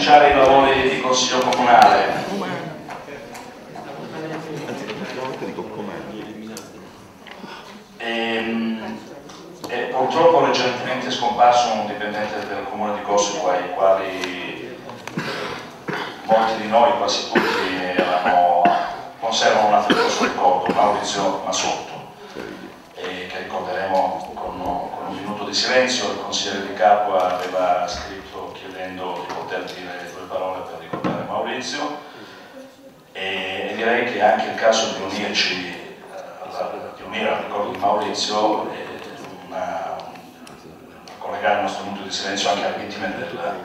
cominciare i lavori di Consiglio Comunale. E, ehm, e purtroppo recentemente è scomparso un dipendente del comune di Corsica, ai quali molti di noi, quasi tutti, erano, conservano un affettuoso ricordo, Maurizio Masotto, che ricorderemo con, con un minuto di silenzio. Il consigliere di Capua aveva scritto chiedendo di poter dire due parole per ricordare Maurizio e, e anche il caso di unirci, eh, di unire al ricordo di Maurizio è una, collegare il nostro minuto di silenzio anche alle vittime del,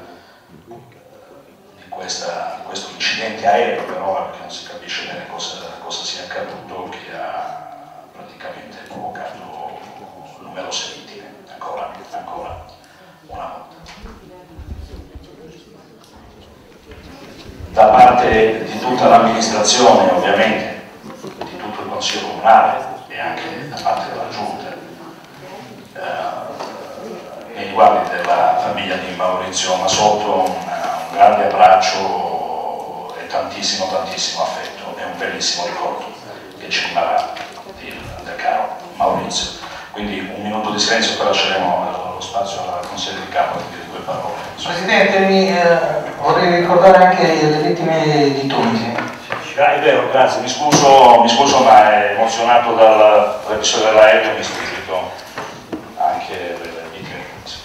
di, questa, di, questo incidente aereo per ora perché non si capisce bene cosa, cosa sia accaduto che ha praticamente provocato numerose vittime ancora, ancora una volta. Da parte di tutta l'amministrazione ovviamente, di tutto il Consiglio Comunale e anche da parte della Giunta, eh, nei riguardi della famiglia di Maurizio Masotto un, un grande abbraccio e tantissimo tantissimo affetto e un bellissimo ricordo che ci rimarrà del, caro Maurizio. Quindi un minuto di silenzio poi lasceremo lo spazio al Consiglio di Capo di dire due parole. Presidente, mi, eh, vorrei ricordare anche le vittime di Tunisi. Ah, è vero, grazie, mi scuso, mi scuso ma è emozionato dall'episodio dell'aereo mi scuso anche delle vittime di Tunisi.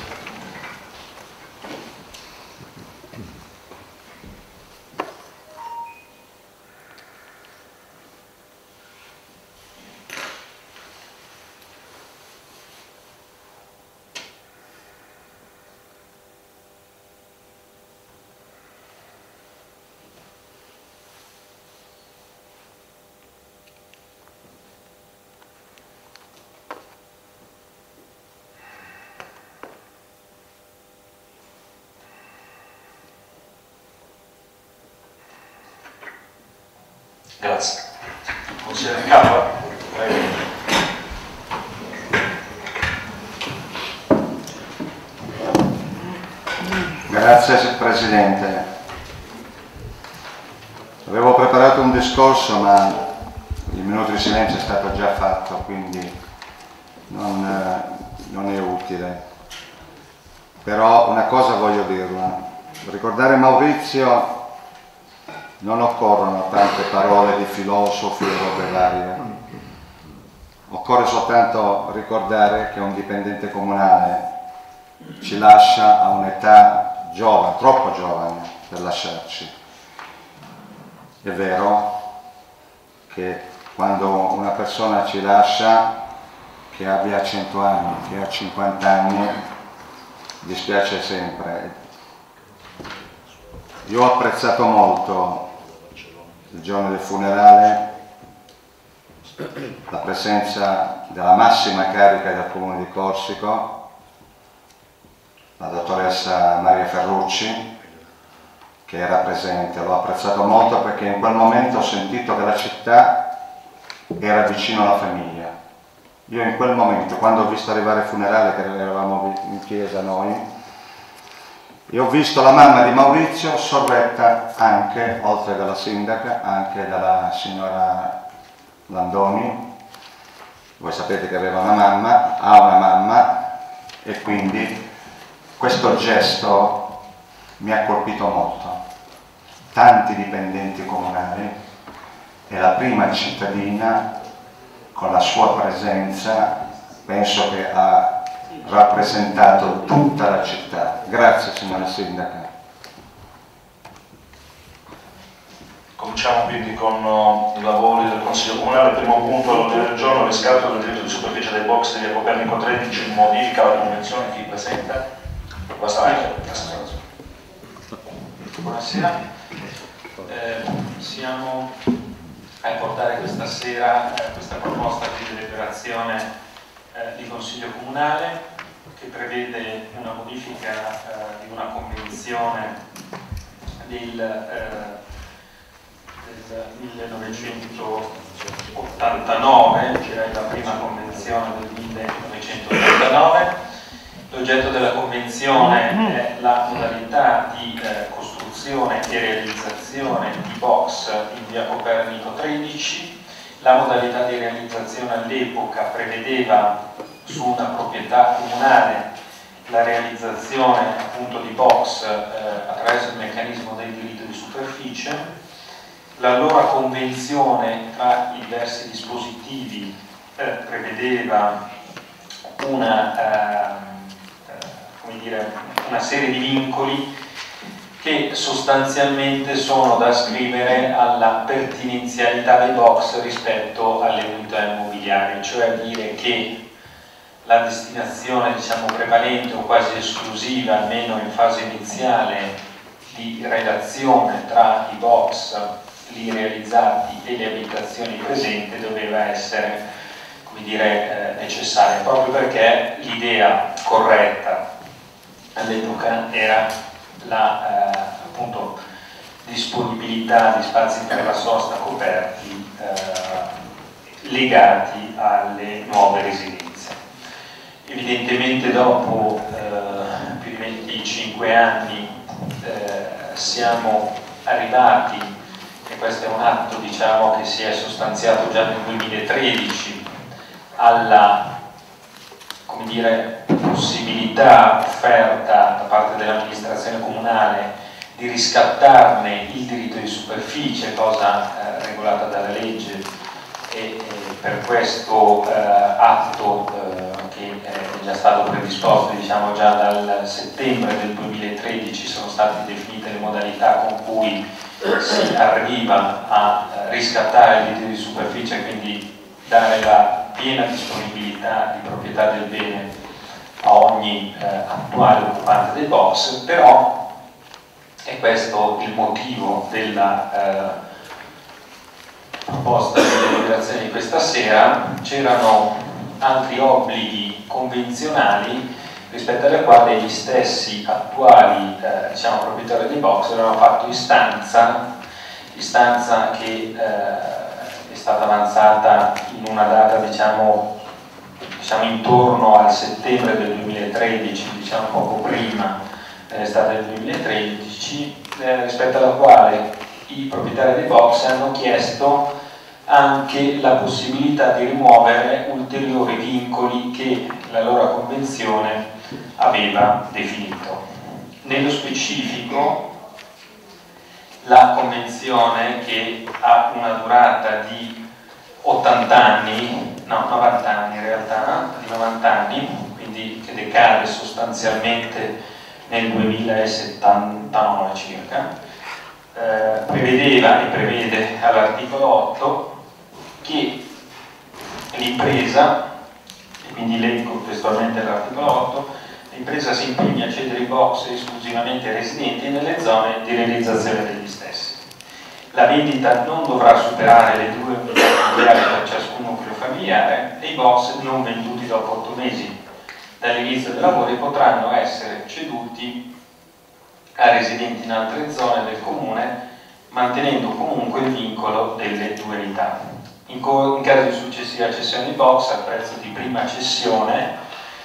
Grazie. Consigliere Capua, prego. Grazie Presidente. Avevo preparato un discorso ma il minuto di silenzio è stato già fatto, quindi non, eh, non è utile. Però una cosa voglio dirla. Ricordare Maurizio non occorrono tante parole di filosofi e robe varie. Occorre soltanto ricordare che un dipendente comunale ci lascia a un'età giovane, troppo giovane per lasciarci. È vero che quando una persona ci lascia, che abbia 100 anni, che ha 50 anni, dispiace sempre. Io ho apprezzato molto il giorno del funerale la presenza della massima carica del comune di Corsico, la dottoressa Maria Ferrucci, che era presente. L'ho apprezzato molto perché in quel momento ho sentito che la città era vicino alla famiglia. Io in quel momento, quando ho visto arrivare il funerale, che eravamo in chiesa noi, e ho visto la mamma di Maurizio sorretta anche, oltre dalla sindaca, anche dalla signora Landoni. Voi sapete che aveva una mamma, ha una mamma e quindi questo gesto mi ha colpito molto. Tanti dipendenti comunali e la prima cittadina con la sua presenza penso che ha rappresentato tutta la città. Grazie signora Sindaca. Cominciamo quindi con uh, i lavori del Consiglio Comunale. Primo punto all'ordine del giorno, riscatto del diritto di superficie dei box di via Copernico 13, modifica la convenzione, chi presenta? Basta anche. Buonasera, eh, siamo a portare questa sera eh, questa proposta di deliberazione eh, di Consiglio Comunale che prevede una modifica eh, di una convenzione del, eh, del 1989, che era la prima convenzione del 1989. L'oggetto della convenzione è la modalità di eh, costruzione e realizzazione di box in via Copernico 13. La modalità di realizzazione all'epoca prevedeva su una proprietà comunale la realizzazione appunto di box eh, attraverso il meccanismo del diritto di superficie. L'allora convenzione tra i diversi dispositivi eh, prevedeva una, eh, dire, una serie di vincoli che sostanzialmente sono da scrivere alla pertinenzialità dei box rispetto alle unità immobiliari, cioè a dire che la destinazione diciamo, prevalente o quasi esclusiva, almeno in fase iniziale, di relazione tra i box lì realizzati e le abitazioni presenti doveva essere come dire, eh, necessaria, proprio perché l'idea corretta all'epoca era la eh, appunto, disponibilità di spazi per la sosta coperti eh, legati alle nuove residenze. Evidentemente dopo eh, più di 25 anni eh, siamo arrivati, e questo è un atto diciamo, che si è sostanziato già nel 2013, alla dire, possibilità offerta da parte dell'amministrazione comunale di riscattarne il diritto di superficie, cosa eh, regolata dalla legge e, e per questo eh, atto eh, che è già stato predisposto diciamo, già dal settembre del 2013 sono state definite le modalità con cui si arriva a eh, riscattare il diritto di superficie quindi dare la piena disponibilità di proprietà del bene a ogni eh, attuale occupante del box però è questo il motivo della eh, proposta di deliberazione di questa sera. C'erano altri obblighi convenzionali rispetto ai quali gli stessi attuali eh, diciamo, proprietari dei box avevano fatto istanza, istanza che eh, è stata avanzata in una data diciamo, diciamo intorno al settembre del 2013, diciamo poco prima dell'estate del 2013, eh, rispetto alla quale i proprietari dei box hanno chiesto anche la possibilità di rimuovere ulteriori vincoli che la loro convenzione aveva definito. Nello specifico la convenzione che ha una durata di 80 anni, no 90 anni in realtà, di 90 anni, quindi che decade sostanzialmente nel 2079 circa, eh, prevedeva e prevede all'articolo 8 che l'impresa, e quindi leggo testualmente l'articolo 8, l'impresa si impegna a cedere i box esclusivamente ai residenti nelle zone di realizzazione degli stessi. La vendita non dovrà superare le due unità familiari per ciascun nucleo familiare e i box non venduti dopo 8 mesi dall'inizio dei lavori potranno essere ceduti a residenti in altre zone del comune mantenendo comunque il vincolo delle due unità. In, in caso di successiva cessione di box, al prezzo di prima cessione,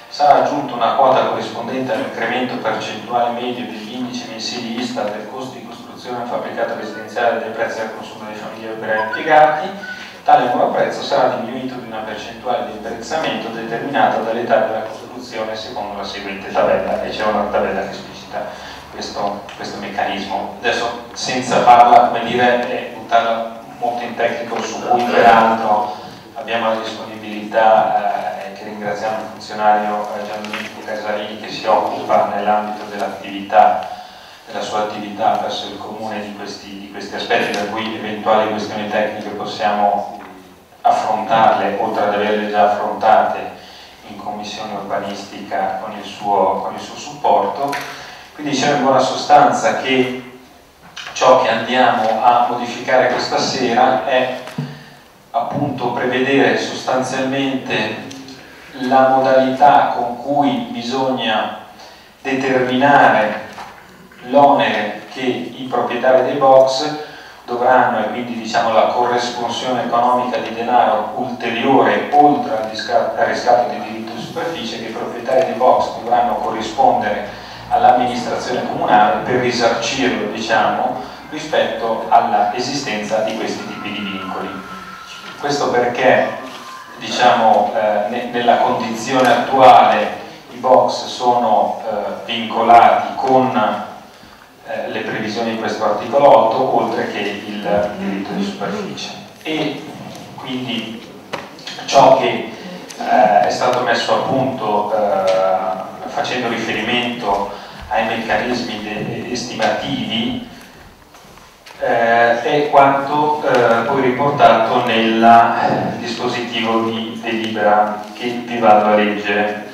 sarà aggiunta una quota corrispondente all'incremento percentuale medio degli indici mensili ISTA del costo di costruzione e fabbricato residenziale dei prezzi al consumo delle famiglie operai impiegati. Tale nuovo prezzo sarà diminuito di una percentuale di apprezzamento determinata dall'età della costruzione secondo la seguente tabella, e c'è una tabella che esplicita questo, questo meccanismo. Adesso senza farla, come dire, buttarla molto in tecnico su cui peraltro abbiamo la disponibilità eh, e che ringraziamo il funzionario eh, Gianluigi Casarini che si occupa nell'ambito dell'attività della sua attività verso il comune di questi, di questi aspetti per cui eventuali questioni tecniche possiamo affrontarle oltre ad averle già affrontate in commissione urbanistica con il suo, con il suo supporto. Quindi diciamo in buona sostanza che ciò che andiamo a modificare questa sera è appunto prevedere sostanzialmente la modalità con cui bisogna determinare l'onere che i proprietari dei box dovranno e quindi diciamo la corresponsione economica di denaro ulteriore oltre al riscatto di diritto di superficie che i proprietari dei box dovranno corrispondere all'amministrazione comunale per risarcirlo diciamo, rispetto all'esistenza di questi tipi di vincoli. Questo perché diciamo, eh, ne nella condizione attuale i box sono eh, vincolati con eh, le previsioni di questo articolo 8 oltre che il diritto di superficie e quindi ciò che eh, è stato messo a punto eh, facendo riferimento ai meccanismi estimativi eh, è quanto eh, poi riportato nel dispositivo di delibera che vi vado a leggere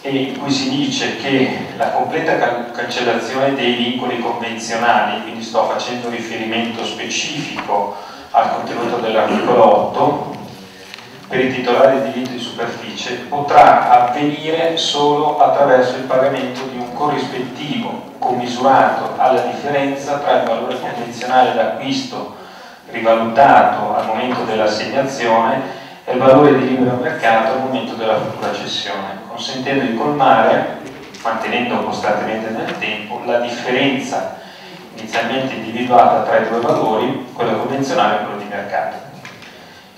e in cui si dice che la completa cancellazione dei vincoli convenzionali, quindi sto facendo riferimento specifico al contenuto dell'articolo 8, per i titolari di diritto di superficie potrà avvenire solo attraverso il pagamento di un corrispettivo commisurato alla differenza tra il valore convenzionale d'acquisto rivalutato al momento dell'assegnazione e il valore di libero mercato al momento della futura cessione, consentendo di colmare, mantenendo costantemente nel tempo, la differenza inizialmente individuata tra i due valori, quello convenzionale e quello di mercato.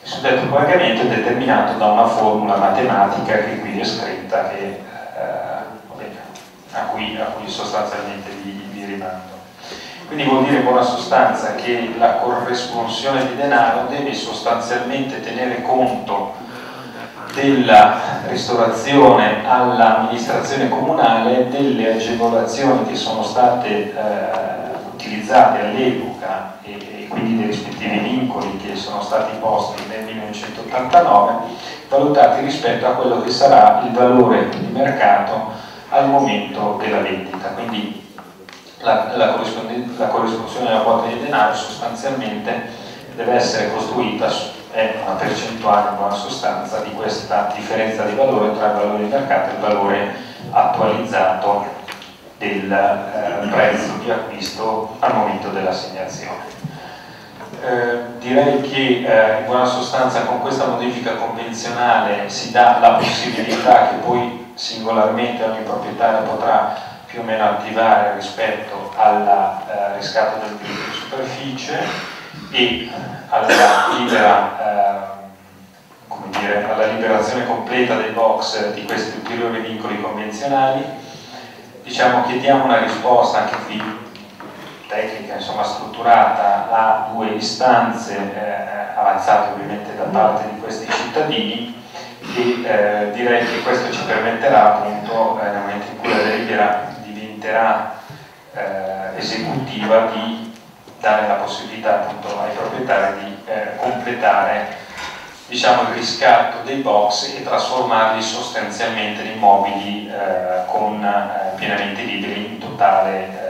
Il suddetto pagamento è determinato da una formula matematica che qui è scritta che, eh, a, cui, a, cui, sostanzialmente vi, vi rimando. Quindi vuol dire in buona sostanza che la corresponsione di denaro deve sostanzialmente tenere conto della ristorazione all'amministrazione comunale delle agevolazioni che sono state eh, utilizzate all'epoca e, quindi dei rispettivi vincoli che sono stati posti nel 1989, valutati rispetto a quello che sarà il valore di mercato al momento della vendita. Quindi la, la, la corrispondenza della quota di denaro sostanzialmente deve essere costruita è una percentuale in buona sostanza di questa differenza di valore tra il valore di mercato e il valore attualizzato del eh, prezzo di acquisto al momento dell'assegnazione. Eh, direi che eh, in buona sostanza con questa modifica convenzionale si dà la possibilità che poi singolarmente ogni proprietario potrà più o meno attivare rispetto al eh, riscatto del diritto di superficie e alla, libera, eh, dire, alla liberazione completa dei box di questi ulteriori vincoli convenzionali. Diciamo chiediamo una risposta anche qui tecnica insomma, strutturata a due istanze eh, avanzate ovviamente da parte di questi cittadini e eh, direi che questo ci permetterà appunto eh, nel momento in cui la delibera diventerà eh, esecutiva di dare la possibilità appunto ai proprietari di eh, completare diciamo, il riscatto dei box e trasformarli sostanzialmente in immobili eh, con pienamente liberi in totale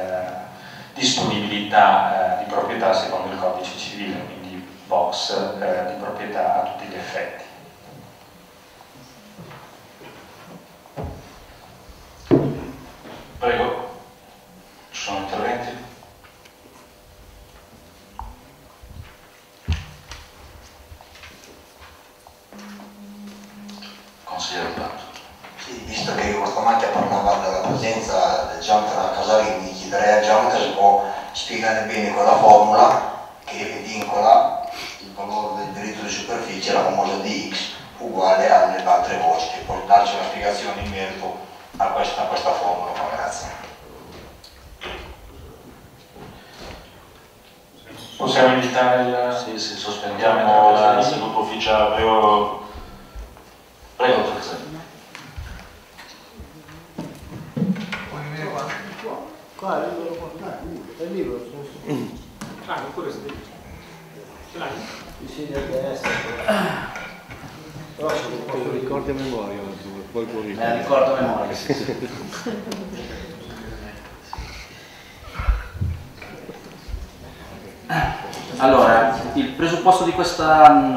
disponibilità eh, di proprietà secondo il codice civile, quindi box eh, di proprietà a tutti gli effetti. Prego, ci sono interventi? Consigliere Plato. Sì, visto che questa mattina parlava della presenza del geometra Casarini, chiederei al geometra se può spiegare bene quella formula che vincola il valore del diritto di superficie, la famosa dx, uguale alle altre voci, e poi darci una spiegazione in merito a questa, a questa formula. Grazie. Possiamo invitare il... Sì, sì, sospendiamo la seduta ufficiale. Prego, prego, Qua è il È il libro. Ah, oppure se Ce l'hai? Segna che è Però se lo posso ricordi a memoria, poi può Eh, ricordo a memoria. Allora, il presupposto di questa,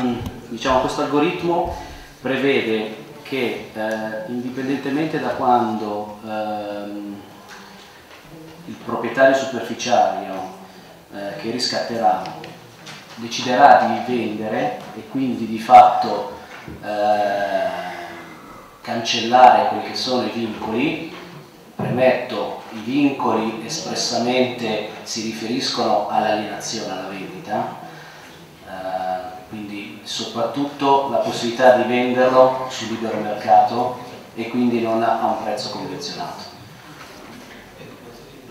diciamo, questo algoritmo prevede che eh, indipendentemente da quando ehm, il proprietario superficiario eh, che riscatterà deciderà di vendere e quindi di fatto eh, cancellare quelli che sono i vincoli, premetto, i vincoli espressamente si riferiscono all'alienazione, alla vendita, eh, quindi soprattutto la possibilità di venderlo sul libero mercato e quindi non a un prezzo convenzionato.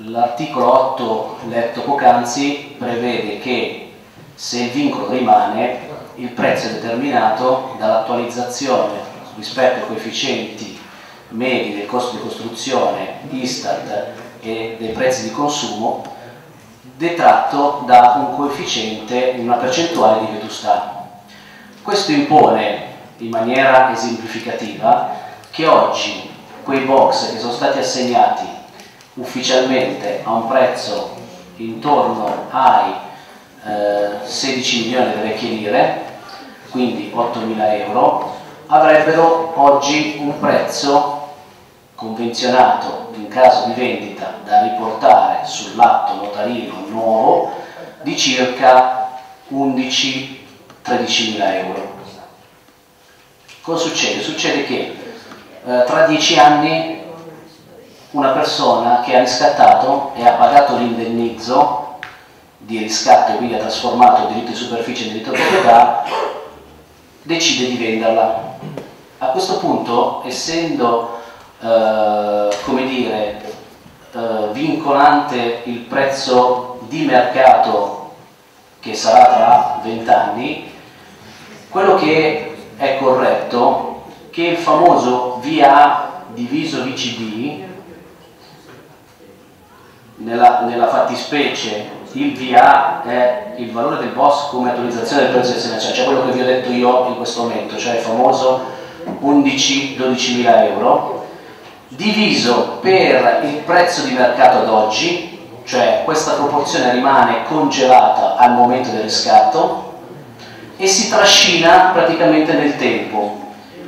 L'articolo 8 letto poc'anzi prevede che se il vincolo rimane il prezzo è determinato dall'attualizzazione rispetto ai coefficienti medi del costo di costruzione Istat e dei prezzi di consumo detratto da un coefficiente, una percentuale di vetustà. Questo impone in maniera esemplificativa che oggi quei box che sono stati assegnati ufficialmente a un prezzo intorno ai eh, 16 milioni di vecchie lire, quindi 8 mila euro, avrebbero oggi un prezzo convenzionato in caso di vendita da riportare sull'atto notarino nuovo di circa 11-13 mila euro. Cosa succede? Succede che eh, tra dieci anni una persona che ha riscattato e ha pagato l'indennizzo di riscatto e quindi ha trasformato il diritto di superficie in diritto di proprietà decide di venderla. A questo punto, essendo eh, come dire, eh, vincolante il prezzo di mercato che sarà tra 20 anni, quello che è corretto che il famoso VA diviso VCB nella, nella fattispecie il VA è il valore del boss come autorizzazione del prezzo di assegnazione, cioè quello che vi ho detto io in questo momento, cioè il famoso 11-12 mila euro, diviso per il prezzo di mercato ad oggi, cioè questa proporzione rimane congelata al momento del riscatto e si trascina praticamente nel tempo.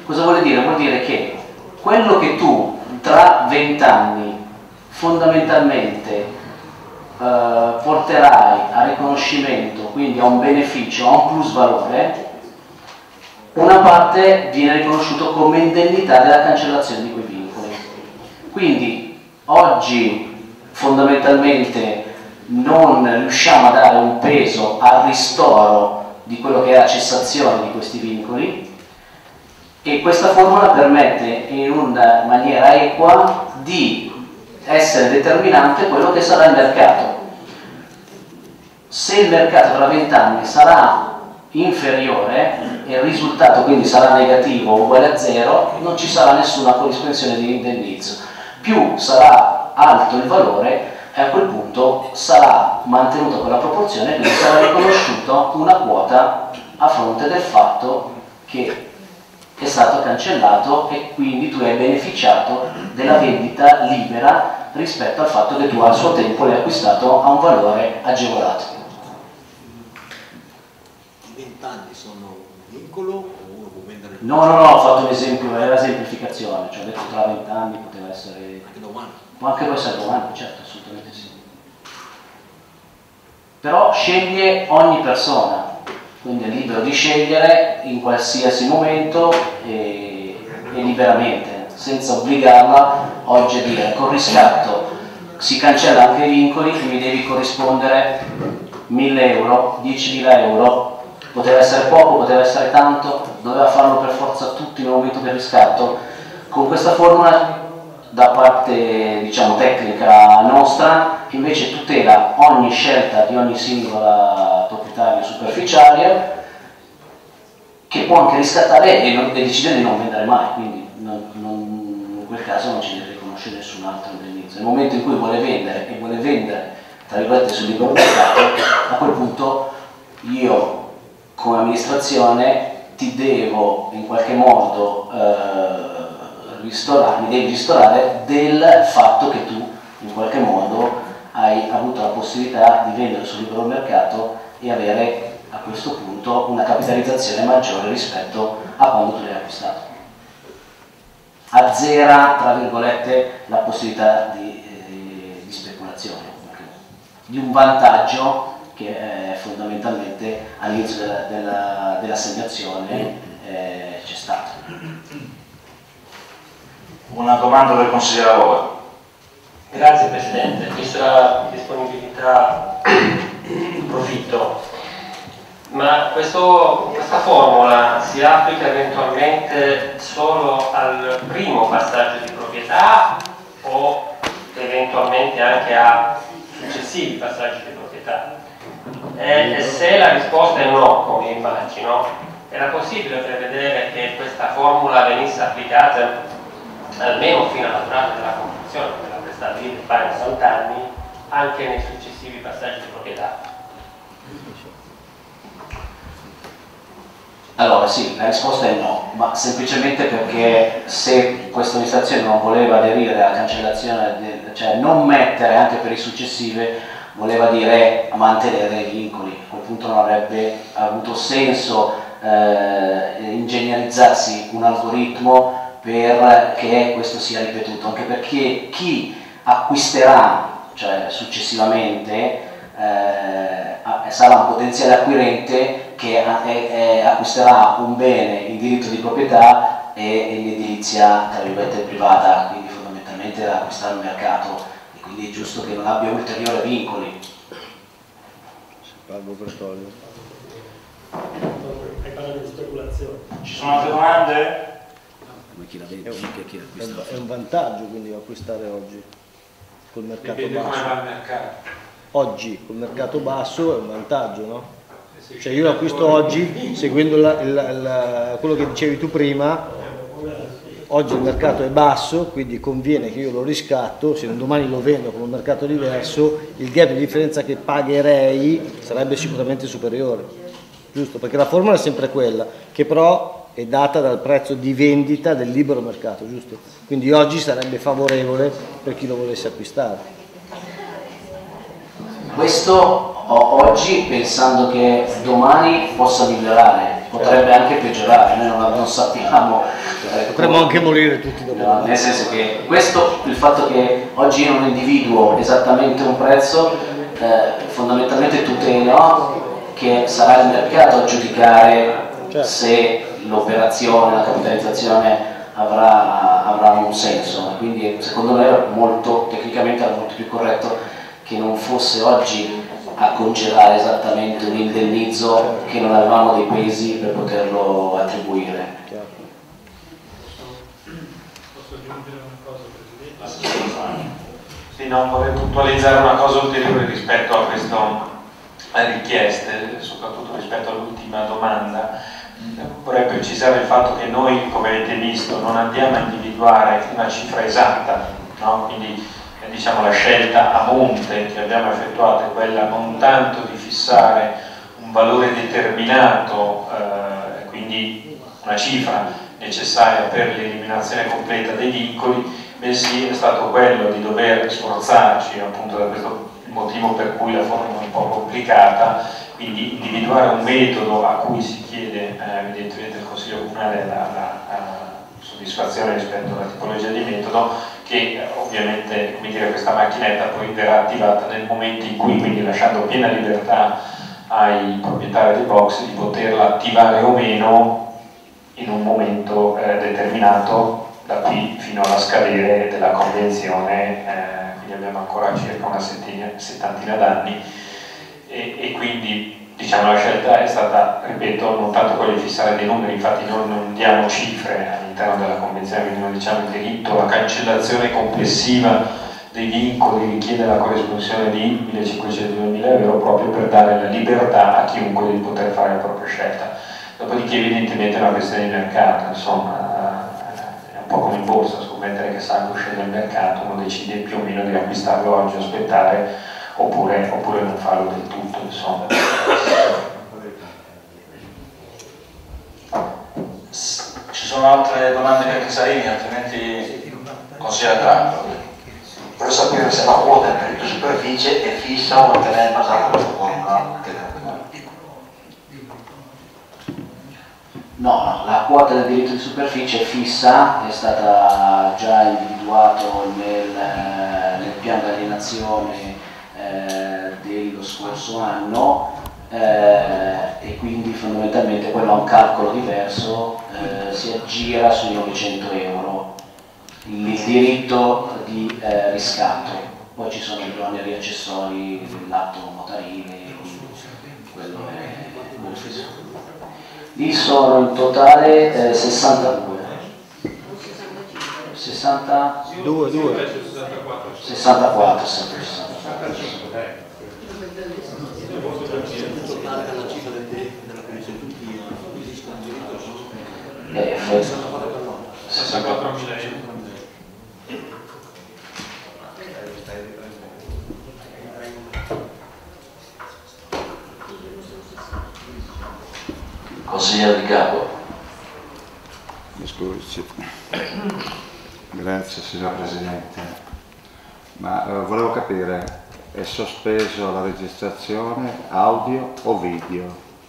Cosa vuol dire? Vuol dire che quello che tu tra 20 anni fondamentalmente eh, porterai a riconoscimento, quindi a un beneficio, a un plus valore, una parte viene riconosciuto come indennità della cancellazione di quei vincoli. Quindi oggi fondamentalmente non riusciamo a dare un peso al ristoro di quello che è la cessazione di questi vincoli e questa formula permette in una maniera equa di essere determinante quello che sarà il mercato. Se il mercato tra 20 anni sarà inferiore e il risultato quindi sarà negativo o uguale a zero, non ci sarà nessuna corrispondenza di indennizzo. Più sarà alto il valore, e a quel punto sarà mantenuta quella proporzione e quindi sarà riconosciuta una quota a fronte del fatto che è stato cancellato e quindi tu hai beneficiato della vendita libera rispetto al fatto che tu al suo tempo l'hai acquistato a un valore agevolato. I 20 anni sono un vincolo o uno può vendere? No, no, no, ho fatto un esempio, era semplificazione, cioè ho detto tra 20 anni poteva essere... Può anche può essere domani, certo, assolutamente sì. Però sceglie ogni persona, quindi è libero di scegliere in qualsiasi momento e, e liberamente, senza obbligarla oggi a dire con riscatto si cancella anche i vincoli che mi devi corrispondere 1000 euro, 10.000 euro, poteva essere poco, poteva essere tanto, doveva farlo per forza tutti nel momento del riscatto. Con questa formula da parte diciamo, tecnica nostra invece tutela ogni scelta di ogni singola proprietario superficiale che può anche riscattare e, non, e decidere di non vendere mai, quindi non, non, in quel caso non ci deve riconoscere nessun altro indennizzo. Nel momento in cui vuole vendere e vuole vendere tra virgolette sul libero mercato, a quel punto io come amministrazione ti devo in qualche modo eh, ristorare, mi devi ristorare del fatto che tu in qualche modo hai avuto la possibilità di vendere sul libero mercato e avere a questo punto una capitalizzazione maggiore rispetto a quando tu l'hai acquistato. Azzera, tra virgolette, la possibilità di, eh, di speculazione, di un vantaggio che eh, fondamentalmente all'inizio dell'assegnazione della, dell eh, c'è stato. Una domanda del consigliere Lavoro. Grazie Presidente, vista la disponibilità approfitto, ma questo, questa formula si applica eventualmente solo al primo passaggio di proprietà o eventualmente anche a successivi passaggi di proprietà? E, e se la risposta è no, come immagino, era possibile prevedere che questa formula venisse applicata almeno fino alla durata della conclusione, quella prestabilita pari 60 anni, anche nei successivi passaggi di proprietà? Allora sì, la risposta è no, ma semplicemente perché se questa amministrazione non voleva aderire alla cancellazione, cioè non mettere anche per i successivi, voleva dire mantenere i vincoli, a quel punto non avrebbe avuto senso eh, ingegnerizzarsi un algoritmo perché questo sia ripetuto, anche perché chi acquisterà, cioè successivamente, eh, sarà un potenziale acquirente che è, acquisterà un bene in diritto di proprietà e in edilizia tra virgolette privata, quindi fondamentalmente da acquistare il mercato e quindi è giusto che non abbia ulteriori vincoli. Salvo per togliere. Hai parlato di speculazione. Ci sono altre domande? Ma chi la vende? È un, chi è un, è un vantaggio quindi acquistare oggi col mercato Dipende come basso. mercato. Oggi col mercato basso è un vantaggio, no? Cioè io l'acquisto oggi seguendo la- la- la- quello che dicevi tu prima, oggi il mercato è basso, quindi conviene che io lo riscatto, se un domani lo vendo con un mercato diverso, il gap di differenza che pagherei sarebbe sicuramente superiore, giusto? Perché la formula è sempre quella, che però è data dal prezzo di vendita del libero mercato, giusto? Quindi oggi sarebbe favorevole per chi lo volesse acquistare. Questo oggi pensando che domani possa migliorare, potrebbe anche peggiorare, noi non, non sappiamo. eh, Potremmo anche morire tutti dopo. No, nel senso che questo, il fatto che oggi io non individuo esattamente un prezzo, eh, fondamentalmente tutelo che sarà il mercato a giudicare Certo. se l'operazione, la capitalizzazione avrà, avrà un senso. Quindi secondo me era molto, tecnicamente era molto più corretto che non fosse oggi a congelare esattamente un indennizzo che non avevamo dei pesi per poterlo attribuire. Posso aggiungere una cosa, Presidente? Sì, no, vorrei puntualizzare una cosa ulteriore rispetto a queste richieste, soprattutto rispetto all'ultima domanda. Vorrei precisare il fatto che noi, come avete visto, non andiamo a individuare una cifra esatta, no? quindi eh, diciamo, la scelta a monte che abbiamo effettuato è quella non tanto di fissare un valore determinato, eh, quindi una cifra necessaria per l'eliminazione completa dei vincoli, bensì è stato quello di dover sforzarci, appunto da questo motivo per cui la forma è un po' complicata, quindi individuare un metodo a cui si chiede eh, evidentemente il Consiglio Comunale la, la, la soddisfazione rispetto alla tipologia di metodo che eh, ovviamente dire, questa macchinetta poi verrà attivata nel momento in cui, quindi lasciando piena libertà ai proprietari dei box di poterla attivare o meno in un momento eh, determinato da qui fino alla scadere della convenzione, eh, abbiamo ancora circa una settantina d'anni e, e quindi diciamo, la scelta è stata, ripeto, non tanto quella di fissare dei numeri, infatti noi non diamo cifre all'interno della convenzione, quindi non diciamo il diritto, la cancellazione complessiva dei vincoli richiede la corrispondenzione di 1.500-2.000 euro proprio per dare la libertà a chiunque di poter fare la propria scelta. Dopodiché evidentemente è una questione di mercato, insomma, un po' come in borsa, scommettere che salgo scende il mercato, uno decide più o meno di acquistarlo oggi, aspettare oppure, oppure non farlo del tutto, insomma. Ci sono altre domande per Casarini, altrimenti consiglia. Per sapere se la quota diritto di superficie è fissa o è basata sulla formula No, no, la quota del diritto di superficie è fissa, è stata già individuato nel, nel piano di alienazione eh, dello scorso anno eh, e quindi fondamentalmente quello ha un calcolo diverso, eh, si aggira sui 900 euro. Il diritto di eh, riscatto, poi ci sono gli oneri accessori dell'atto notarile, quello è quello fisso. Lì sono in totale eh, 62. 60... 2, 2. 64, sempre 64. totale della cifra del- della commissione tutti acquisiscono diritto sono Eh, foi- 64.000 euro. Consigliere Di Capo. Mi scusi. Grazie signor Presidente. Ma eh, volevo capire, è sospeso la registrazione audio o video?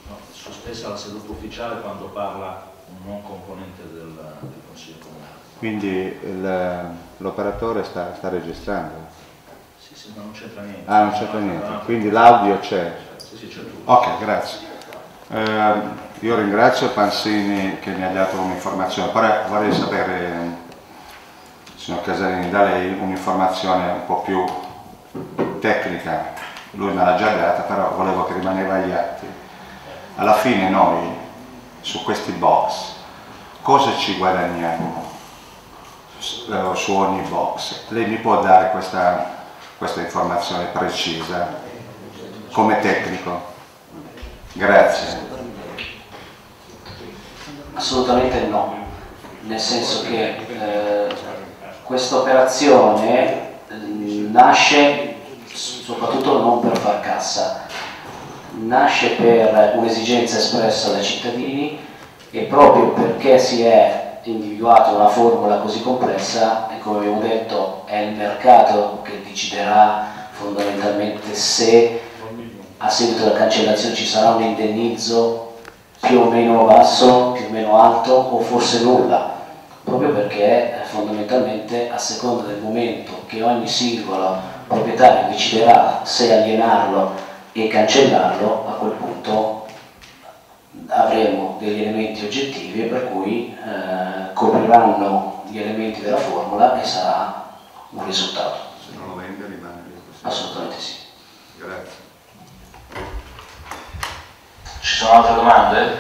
No, sospesa la seduta ufficiale quando parla un non componente del, del Consiglio Comunale. Quindi l'operatore sta, sta registrando? Sì, sì, ma non c'entra niente. Ah, non c'entra niente, quindi l'audio c'è? Sì, sì, c'è tutto. Ok, grazie. Eh, io ringrazio Pansini che mi ha dato un'informazione, però vorrei sapere, signor Casalini, da lei un'informazione un po' più tecnica. Lui me l'ha già data, però volevo che rimaneva agli atti. Alla fine noi, su questi box, cosa ci guadagniamo eh, su ogni box? Lei mi può dare questa, questa informazione precisa come tecnico? Grazie. Assolutamente no, nel senso che eh, questa operazione eh, nasce soprattutto non per far cassa, nasce per un'esigenza espressa dai cittadini e proprio perché si è individuata una formula così complessa e come abbiamo detto è il mercato che deciderà fondamentalmente se a seguito della cancellazione ci sarà un indennizzo più o meno basso, più o meno alto o forse nulla, proprio perché eh, fondamentalmente a seconda del momento che ogni singolo proprietario deciderà se alienarlo e cancellarlo, a quel punto avremo degli elementi oggettivi per cui eh, copriranno gli elementi della formula e sarà un risultato. Se non lo vende rimane lì. Assolutamente sì. Grazie. Ci sono altre domande?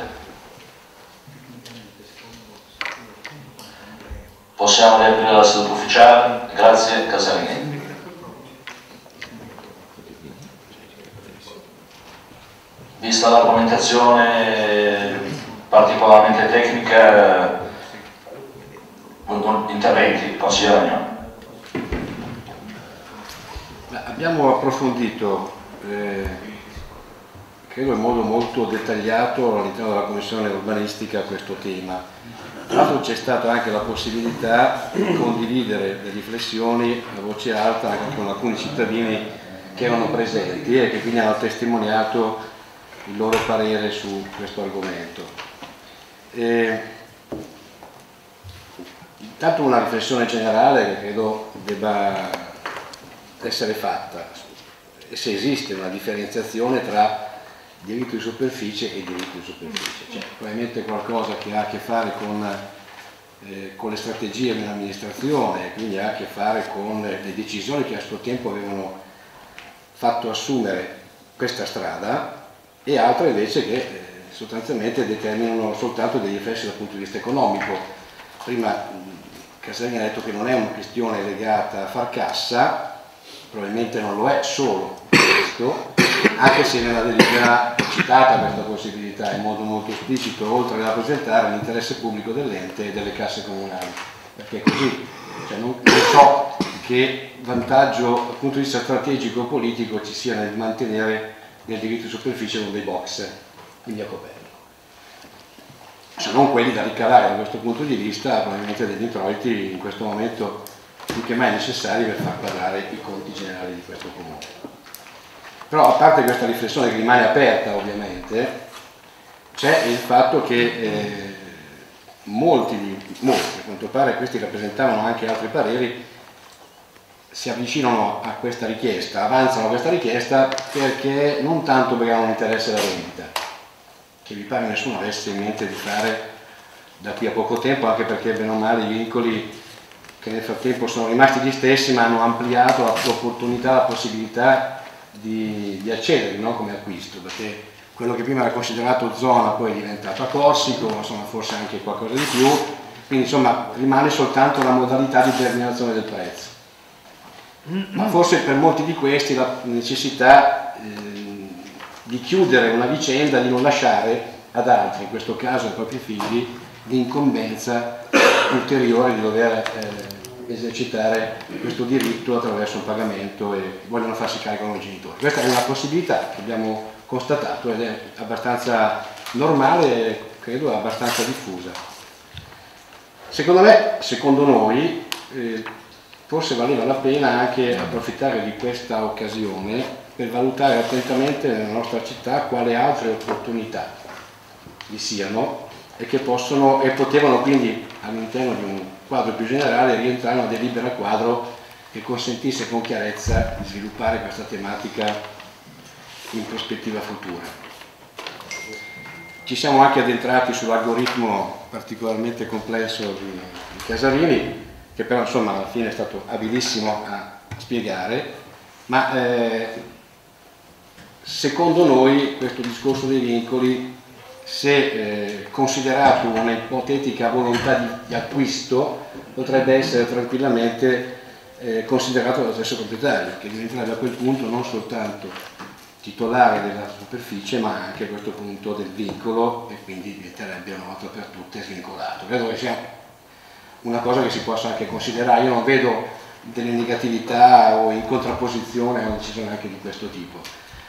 Possiamo riaprire la seduta ufficiale? Grazie Casalini. Vista l'argomentazione particolarmente tecnica, un- interventi, consigliere Agnone. Abbiamo approfondito, eh, credo in modo molto dettagliato all'interno della Commissione urbanistica questo tema. Tra l'altro c'è stata anche la possibilità di condividere le riflessioni a voce alta anche con alcuni cittadini che erano presenti e che quindi hanno testimoniato il loro parere su questo argomento. E, intanto una riflessione generale che credo debba essere fatta se esiste una differenziazione tra diritto di superficie e diritto di superficie. Cioè, probabilmente qualcosa che ha a che fare con, eh, con le strategie dell'amministrazione, quindi ha a che fare con le decisioni che a suo tempo avevano fatto assumere questa strada e altre invece che eh, sostanzialmente determinano soltanto degli effetti dal punto di vista economico. Prima mh, Casalini ha detto che non è una questione legata a far cassa, probabilmente non lo è solo questo, anche se nella delibera citata questa possibilità in modo molto esplicito, oltre a rappresentare l'interesse pubblico dell'ente e delle casse comunali, perché così, cioè non, non so che vantaggio dal punto di vista strategico o politico ci sia nel mantenere nel diritto di superficie con dei box, quindi a coperto. Se non quelli da ricavare da questo punto di vista, probabilmente degli introiti in questo momento più che mai necessari per far quadrare i conti generali di questo comune. Però a parte questa riflessione che rimane aperta ovviamente, c'è il fatto che eh, molti, molti, a quanto pare questi rappresentavano anche altri pareri, si avvicinano a questa richiesta, avanzano questa richiesta perché non tanto perché hanno interesse alla vendita, che vi pare nessuno avesse in mente di fare da qui a poco tempo, anche perché bene o male i vincoli che nel frattempo sono rimasti gli stessi ma hanno ampliato l'opportunità, la possibilità di, di accedere no? come acquisto, perché quello che prima era considerato zona poi è diventato a Corsico, insomma forse anche qualcosa di più, quindi insomma rimane soltanto la modalità di determinazione del prezzo. Ma forse per molti di questi la necessità eh, di chiudere una vicenda, di non lasciare ad altri, in questo caso ai propri figli, l'incombenza ulteriore di dover eh, esercitare questo diritto attraverso un pagamento e vogliono farsi carico con i genitori. Questa è una possibilità che abbiamo constatato ed è abbastanza normale credo abbastanza diffusa. Secondo me, secondo noi, eh, forse valeva la pena anche approfittare di questa occasione per valutare attentamente nella nostra città quali altre opportunità vi siano e che possono e potevano quindi all'interno di un quadro più generale rientrare in una delibera quadro che consentisse con chiarezza di sviluppare questa tematica in prospettiva futura. Ci siamo anche addentrati sull'algoritmo particolarmente complesso di, di Casarini, che però insomma alla fine è stato abilissimo a spiegare, ma eh, secondo noi questo discorso dei vincoli, se eh, considerato una ipotetica volontà di, di, acquisto, potrebbe essere tranquillamente eh, considerato dallo stesso proprietario, che diventerebbe a quel punto non soltanto titolare della superficie, ma anche a questo punto del vincolo e quindi diventerebbe una volta per tutte svincolato. Credo che sia una cosa che si possa anche considerare. Io non vedo delle negatività o in contrapposizione a una decisione anche di questo tipo.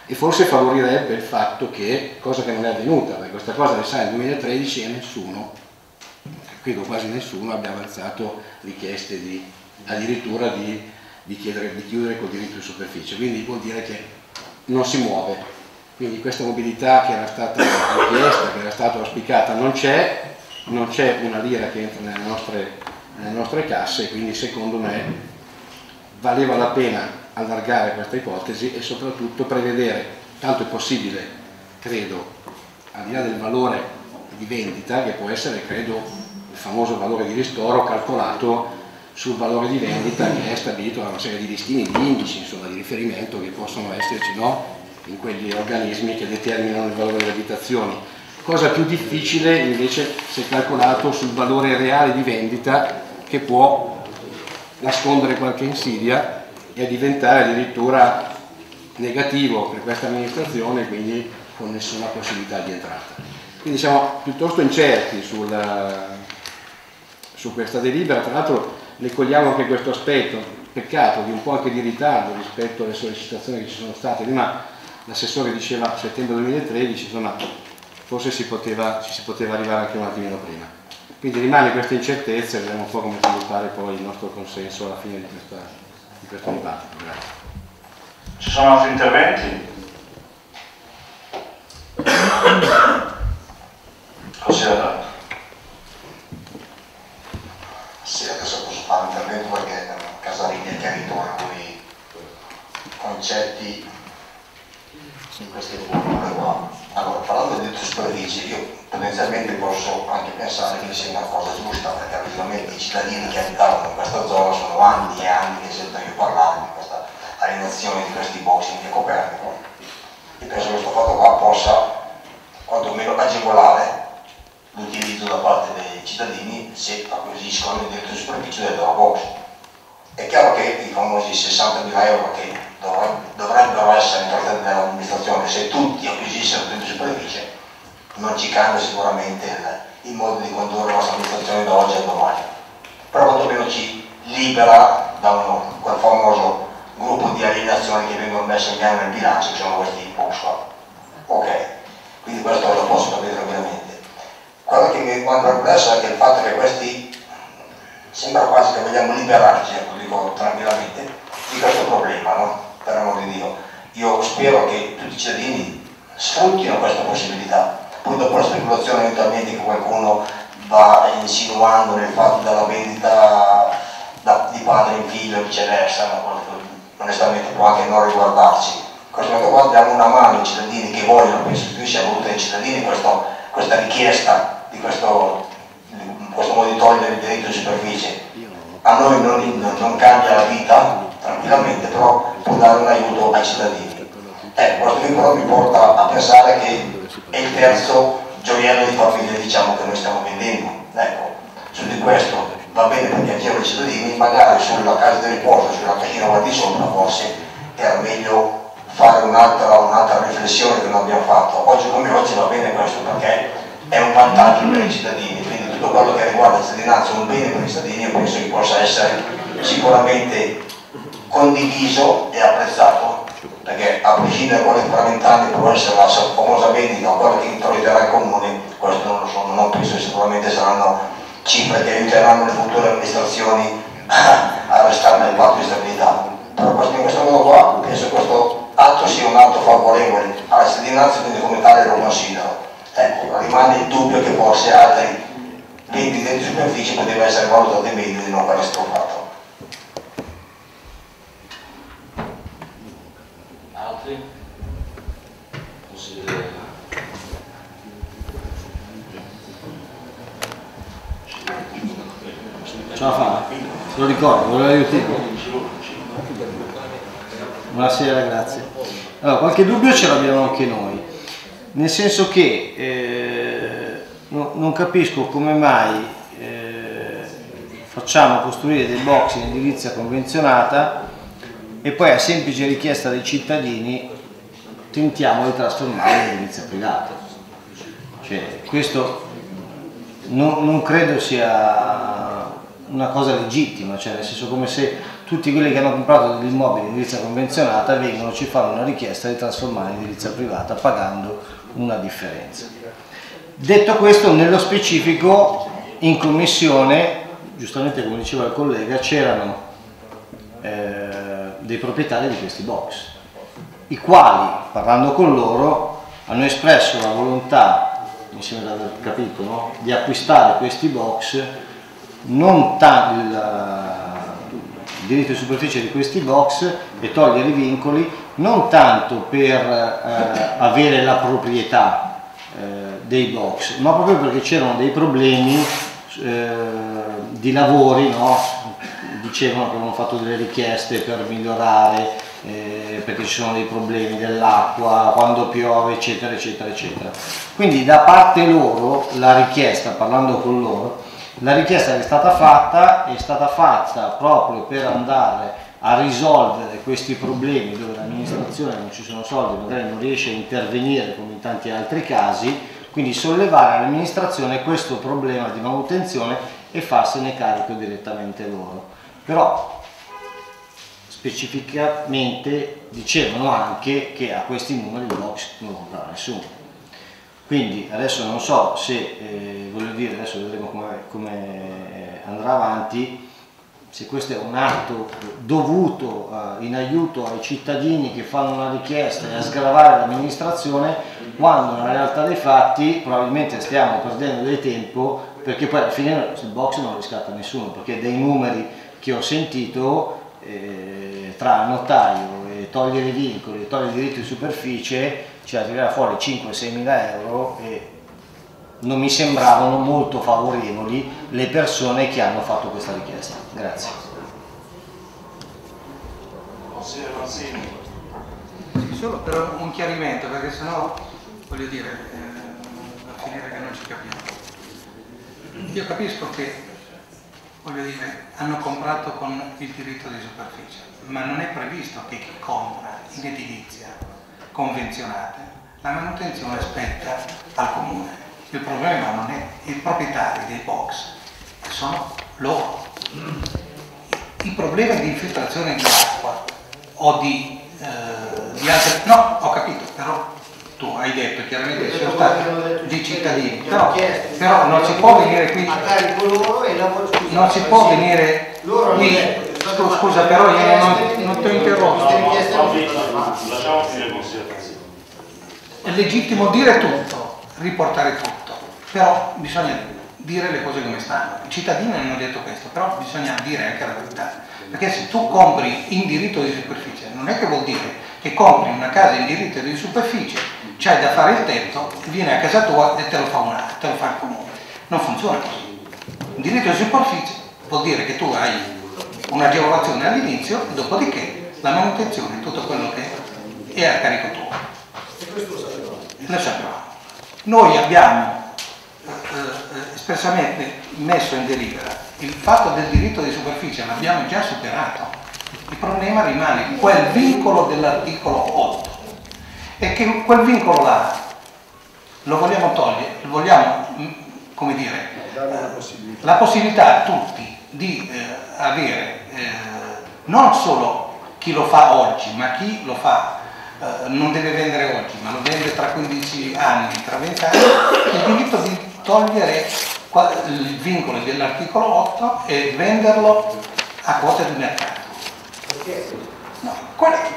E forse favorirebbe il fatto che, cosa che non è avvenuta, perché questa cosa risale nel 2013 e nessuno, credo quasi nessuno, abbia avanzato richieste di, addirittura di, di, chiedere, di chiudere col diritto di superficie. Quindi vuol dire che non si muove. Quindi questa mobilità che era stata richiesta, che era stata auspicata, non c'è, non c'è una lira che entra nelle nostre, nelle nostre casse quindi secondo me valeva la pena allargare questa ipotesi e soprattutto prevedere, tanto è possibile, credo, al di là del valore di vendita, che può essere, credo, il famoso valore di ristoro calcolato sul valore di vendita che è stabilito da una serie di listini, di indici insomma, di riferimento che possono esserci no? in quegli organismi che determinano il valore delle abitazioni cosa più difficile invece se calcolato sul valore reale di vendita che può nascondere qualche insidia e diventare addirittura negativo per questa amministrazione quindi con nessuna possibilità di entrata. Quindi siamo piuttosto incerti sulla, su questa delibera, tra l'altro ne cogliamo anche questo aspetto, peccato di un po' anche di ritardo rispetto alle sollecitazioni che ci sono state, prima l'assessore diceva settembre 2013, insomma forse si poteva, ci si poteva arrivare anche un attimino prima. Quindi rimane questa incertezza e vedremo un po' come sviluppare poi il nostro consenso alla fine di, questa, di questo dibattito. Grazie. Ci sono altri interventi? Considerato. Sì, adesso posso fare un intervento perché Ha chiarito alcuni concetti in queste formule qua. Allora, parlando di superficie, io potenzialmente posso anche pensare che sia una cosa giusta, perché ovviamente i cittadini che abitavano in questa zona sono anni e anni che sento io parlare di questa alienazione di questi box in via Copernico. E penso che questo fatto qua possa quantomeno agevolare l'utilizzo da parte dei cittadini se acquisiscono il diritto di superficie del loro box. È chiaro che i famosi 60.000 euro che dovrebbero essere in parte dell'amministrazione, se tutti acquisissero diritto di superficie, non ci cambia sicuramente il, il modo di condurre la nostra amministrazione da oggi a domani. Però quantomeno ci libera da uno, quel famoso gruppo di alienazioni che vengono messe in nel bilancio, che sono questi qua. Ok, quindi questo lo posso capire tranquillamente. Quello che mi guarda perplesso è che il fatto che questi sembra quasi che vogliamo liberarci, ecco, dico tranquillamente, di questo problema, no? Per amor di Dio. Io spero che tutti i cittadini sfruttino questa possibilità. Poi dopo la speculazione eventualmente che qualcuno va insinuando nel fatto della vendita da, di padre in figlio e viceversa, no? onestamente può anche non riguardarci. Questo momento qua diamo una mano ai cittadini che vogliono, penso che sia voluta ai cittadini questo, questa richiesta di questo, di togliere il diritto di superficie a noi non, non, cambia la vita tranquillamente, però può dare un aiuto ai cittadini. Ecco, questo qui però mi porta a pensare che è il terzo gioiello di famiglia diciamo, che noi stiamo vendendo. Ecco, su di questo va bene perché andiamo i cittadini, magari sulla casa di riposo, sulla casina qua di sopra forse era meglio fare un'altra, un'altra riflessione che non abbiamo fatto. Oggi come oggi va bene questo perché è un vantaggio per i cittadini, tutto quello che riguarda la cittadinanza è un bene per i cittadini, io penso che possa essere sicuramente condiviso e apprezzato, perché a prescindere da quali 40 anni può essere la famosa vendita o quello che troverà il comune, questo non lo so, non penso sicuramente saranno cifre che aiuteranno le future amministrazioni a restare nel patto di stabilità. Però in questo modo qua penso che questo atto sia un atto favorevole alla cittadinanza, quindi come tale lo considero. Ecco, rimane il dubbio che forse altri 20 denti di superficie poteva essere valutato meglio di non aver fatto. Altri? Consigliere Ce la fa? Se lo ricordo, voleva aiutare. Buonasera, grazie. Allora, qualche dubbio ce l'abbiamo anche noi, nel senso che eh, non capisco come mai eh, facciamo costruire dei box in edilizia convenzionata e poi a semplice richiesta dei cittadini tentiamo di trasformarlo in edilizia privata. Cioè, questo non, non credo sia una cosa legittima, cioè nel senso come se tutti quelli che hanno comprato degli immobili in edilizia convenzionata vengono, ci fanno una richiesta di trasformare in edilizia privata pagando una differenza. Detto questo, nello specifico in commissione, giustamente come diceva il collega, c'erano eh, dei proprietari di questi box, i quali, parlando con loro, hanno espresso la volontà, mi sembra di aver capito, no? di acquistare questi box non tanto il diritto di superficie di questi box e togliere i vincoli non tanto per eh, avere la proprietà eh, dei box ma proprio perché c'erano dei problemi eh, di lavori no? dicevano che avevano fatto delle richieste per migliorare eh, perché ci sono dei problemi dell'acqua quando piove eccetera eccetera eccetera quindi da parte loro la richiesta parlando con loro la richiesta che è stata fatta è stata fatta proprio per andare a risolvere questi problemi dove l'amministrazione non ci sono soldi, magari non riesce a intervenire come in tanti altri casi, quindi sollevare all'amministrazione questo problema di manutenzione e farsene carico direttamente loro. Però specificamente dicevano anche che a questi numeri il box non comprava nessuno. Quindi adesso non so se, eh, voglio dire, adesso vedremo come, come, andrà avanti, se questo è un atto dovuto eh, in aiuto ai cittadini che fanno una richiesta e a sgravare l'amministrazione, quando nella realtà dei fatti probabilmente stiamo perdendo del tempo perché poi alla fine il box non riscatta nessuno, perché dei numeri che ho sentito eh, tra notaio e togliere i vincoli e togliere i diritti di superficie cioè tirare fuori 5-6 mila euro e non mi sembravano molto favorevoli le persone che hanno fatto questa richiesta. Grazie. Solo per un chiarimento, perché sennò voglio dire, eh, a finire che non ci capiamo. Io capisco che, voglio dire, hanno comprato con il diritto di superficie, ma non è previsto che chi compra in edilizia convenzionate, la manutenzione spetta al comune. Il problema non è i proprietari dei box, sono loro. I problemi di infiltrazione di acqua o di, eh, di altre... No, ho capito, però tu hai detto chiaramente che sono stati di cittadini, però, però non si può venire qui, non si può venire qui Scusa, però io non, non ti ho interrotto. Il È legittimo dire tutto, riportare tutto, però bisogna dire le cose come stanno. I cittadini hanno detto questo, però bisogna dire anche la verità. Perché se tu compri in diritto di superficie, non è che vuol dire che compri una casa in diritto di superficie, c'hai da fare il tetto, vieni a casa tua e te lo fa, una, te lo fa il comune. Non funziona così. In diritto di superficie vuol dire che tu hai un'agevolazione all'inizio, dopodiché la manutenzione, tutto quello che è a carico tuo. Lo sappiamo. Noi abbiamo eh, eh, espressamente messo in delibera il fatto del diritto di superficie, l'abbiamo già superato. Il problema rimane quel vincolo dell'articolo 8 e che quel vincolo là lo vogliamo togliere, lo vogliamo, mm, come dire, la possibilità a tutti di eh, avere eh, non solo chi lo fa oggi, ma chi lo fa eh, non deve vendere oggi, ma lo vende tra 15 anni, tra 20 anni, il diritto di togliere il vincolo dell'articolo 8 e venderlo a quota di mercato. No,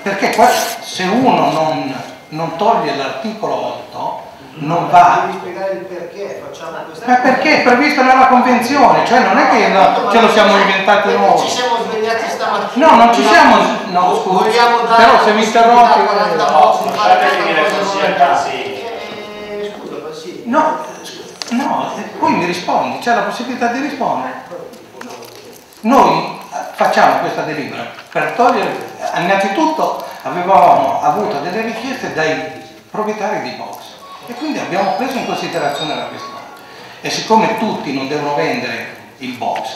perché se uno non, non toglie l'articolo 8 non va. Devi spiegare il perché facciamo questa Ma perché è previsto nella convenzione, cioè non è che no, ce lo siamo inventati noi. Ci siamo svegliati stamattina. No, non ci siamo. No, scusa. Però se mi interrompi. No, no, poi mi rispondi, c'è la possibilità di rispondere. Noi facciamo questa delibera per togliere, innanzitutto avevamo avuto delle richieste dai proprietari di box e quindi abbiamo preso in considerazione la questione. E siccome tutti non devono vendere il box,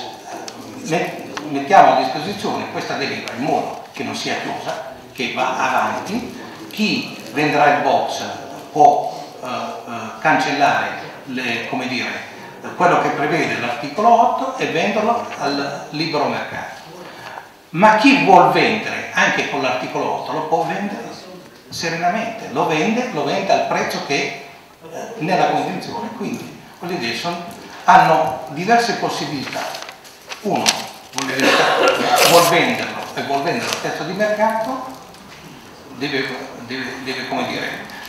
mettiamo a disposizione questa delibera in modo che non sia chiusa, che va avanti, chi vendrà il box può eh, eh, cancellare le, dire, quello che prevede l'articolo 8 e venderlo al libero mercato. Ma chi vuol vendere anche con l'articolo 8 lo può vendere serenamente, lo vende, lo vende al prezzo che nella convenzione. Quindi, voglio dire, sono, hanno diverse possibilità. Uno dire, vuol venderlo e vuol vendere lo stesso di mercato, deve, deve, deve come dire,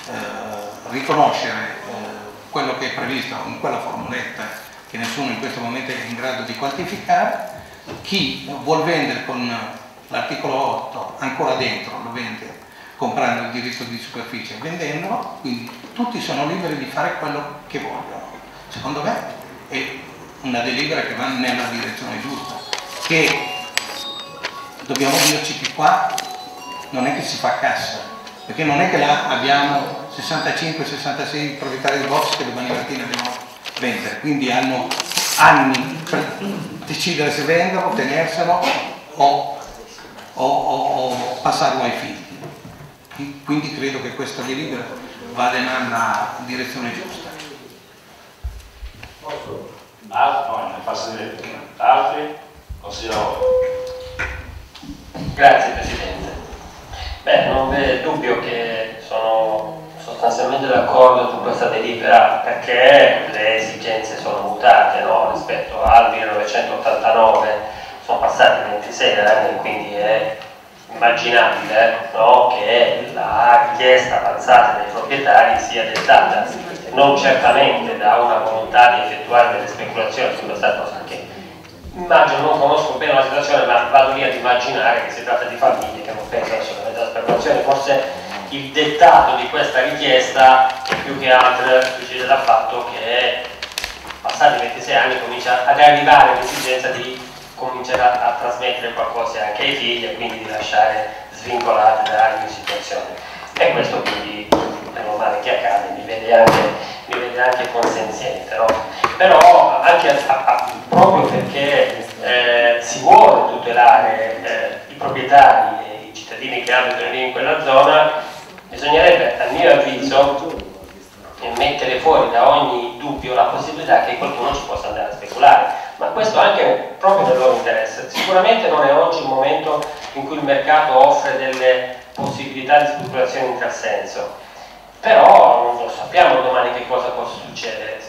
eh, riconoscere eh, quello che è previsto in quella formuletta che nessuno in questo momento è in grado di quantificare. Chi vuol vendere con l'articolo 8 ancora dentro lo vende comprando il diritto di superficie e vendendolo, quindi tutti sono liberi di fare quello che vogliono. Secondo me è una delibera che va nella direzione giusta, che dobbiamo dirci che qua non è che si fa cassa, perché non è che là abbiamo 65-66 proprietari di box che domani mattina devono vendere, quindi hanno anni per decidere se venderlo, tenerselo o, o, o, o passarlo ai figli. Quindi credo che questa delibera vada nella direzione giusta. Altri? Grazie Presidente. Beh, non v'è dubbio che sono sostanzialmente d'accordo su questa delibera perché le esigenze sono mutate no? rispetto al 1989, sono passati 26 anni, quindi è immaginabile no, che la richiesta avanzata dai proprietari sia dettata non certamente da una volontà di effettuare delle speculazioni su questa cosa che immagino, non conosco bene la situazione ma vado lì ad immaginare che si tratta di famiglie che non pensano solamente alla speculazione forse il dettato di questa richiesta più che altro succede dal fatto che passati 26 anni comincia ad arrivare l'esigenza di cominciare a, a, trasmettere qualcosa anche ai figli e quindi di lasciare svincolati da ogni situazione. E questo quindi è normale che accade, mi vede anche, mi vede anche consenziente. No? Però anche a, proprio perché eh, si vuole tutelare eh, i proprietari e i cittadini che abitano lì in quella zona, bisognerebbe a mio avviso mettere fuori da ogni dubbio la possibilità che qualcuno ci possa andare a speculare ma questo anche proprio nel loro interesse. Sicuramente non è oggi il momento in cui il mercato offre delle possibilità di speculazione in tal senso, però non lo sappiamo domani che cosa possa succedere.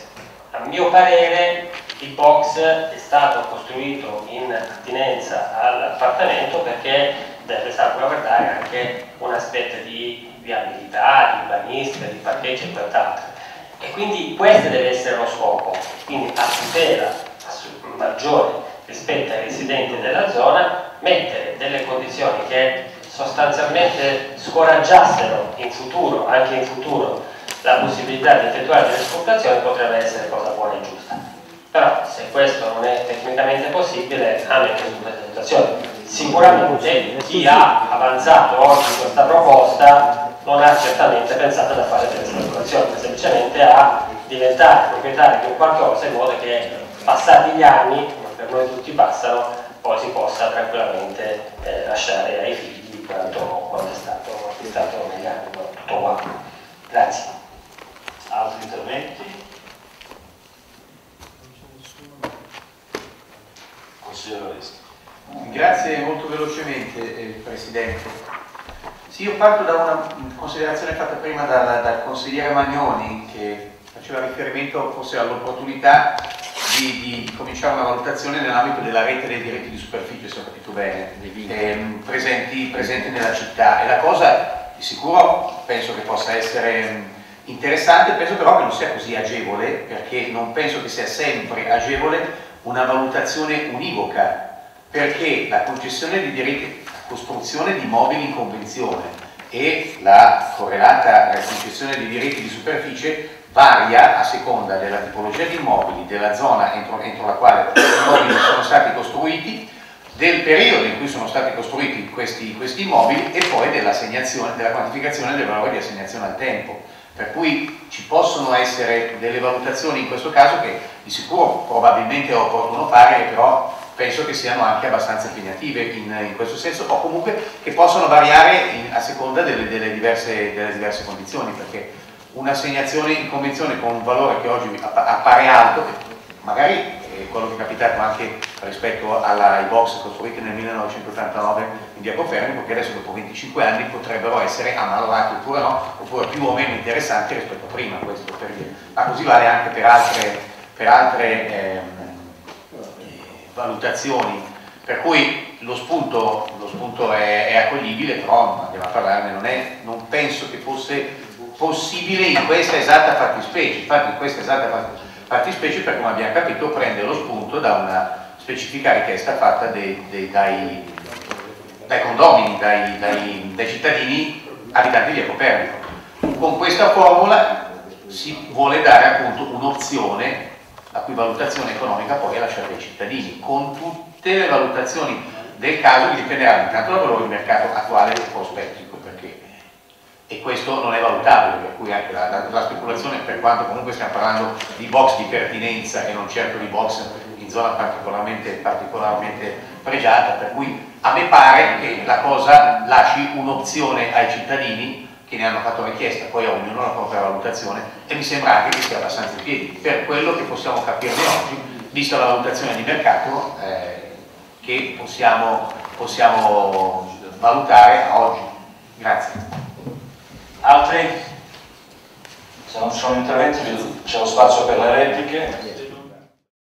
A mio parere il box è stato costruito in attinenza all'appartamento perché deve salvaguardare anche un aspetto di viabilità, di urbanistica, di parcheggio e quant'altro. E quindi questo deve essere lo scopo, quindi a tutela maggiore rispetto ai residenti della zona, mettere delle condizioni che sostanzialmente scoraggiassero in futuro, anche in futuro, la possibilità di effettuare delle esportazioni potrebbe essere cosa buona e giusta. Però se questo non è tecnicamente possibile, hanno anche tutte le valutazioni. Sicuramente chi ha avanzato oggi questa proposta non ha certamente pensato da fare delle speculazioni, ma semplicemente a diventare proprietario di un qualcosa in modo che passati gli anni, come per noi tutti passano, poi si possa tranquillamente eh, lasciare ai figli quanto, quanto è stato acquistato negli anni. Tutto qua. Grazie. Altri interventi? Consigliere Valeschi. Grazie molto velocemente eh, Presidente. Sì, io parto da una considerazione fatta prima dal, dal consigliere Magnoni che faceva riferimento forse all'opportunità di, di, cominciare una valutazione nell'ambito della rete dei diritti di superficie, se ho capito bene, ehm, presenti, presenti nella città. E la cosa di sicuro penso che possa essere interessante, penso però che non sia così agevole perché non penso che sia sempre agevole una valutazione univoca perché la concessione di diritti, costruzione di mobili in convenzione e la correlata concessione di diritti di superficie varia a seconda della tipologia di immobili, della zona entro, entro la quale i immobili sono stati costruiti, del periodo in cui sono stati costruiti questi, questi immobili e poi dell'assegnazione, della quantificazione del valore di assegnazione al tempo. Per cui ci possono essere delle valutazioni in questo caso che di sicuro probabilmente è opportuno fare, però penso che siano anche abbastanza impegnative in, in questo senso o comunque che possono variare in, a seconda delle, delle, diverse, delle diverse condizioni, perché un'assegnazione in convenzione con un valore che oggi appare alto, magari è quello che è capitato anche rispetto ai box costruiti nel 1989 in via Copernico, che adesso dopo 25 anni potrebbero essere ammalorati oppure no, oppure più o meno interessanti rispetto a prima, questo per dire. Ma così vale anche per altre, per altre ehm, valutazioni. Per cui lo spunto, lo spunto è, è, accoglibile, però andiamo a parlarne, non, è, non penso che fosse possibile in questa esatta fattispecie, infatti in questa esatta fattispecie per come abbiamo capito prende lo spunto da una specifica richiesta fatta dei, dei, dai, dai, condomini, dai, dai, cittadini abitanti di Copernico. Con questa formula si vuole dare appunto un'opzione la cui valutazione economica poi è lasciata ai cittadini, con tutte le valutazioni del caso che dipenderanno intanto dal valore di mercato attuale e prospettico, perché e questo non è valutabile, per cui anche la, la, la, speculazione, per quanto comunque stiamo parlando di box di pertinenza e non certo di box in zona particolarmente, particolarmente pregiata, per cui a me pare che la cosa lasci un'opzione ai cittadini che ne hanno fatto richiesta, poi a ognuno la propria valutazione e mi sembra anche che sia abbastanza in piedi per quello che possiamo capirne oggi, vista la valutazione di mercato eh, che possiamo, possiamo valutare oggi. Grazie. Altri? Se non ci sono interventi c'è lo spazio per le repliche.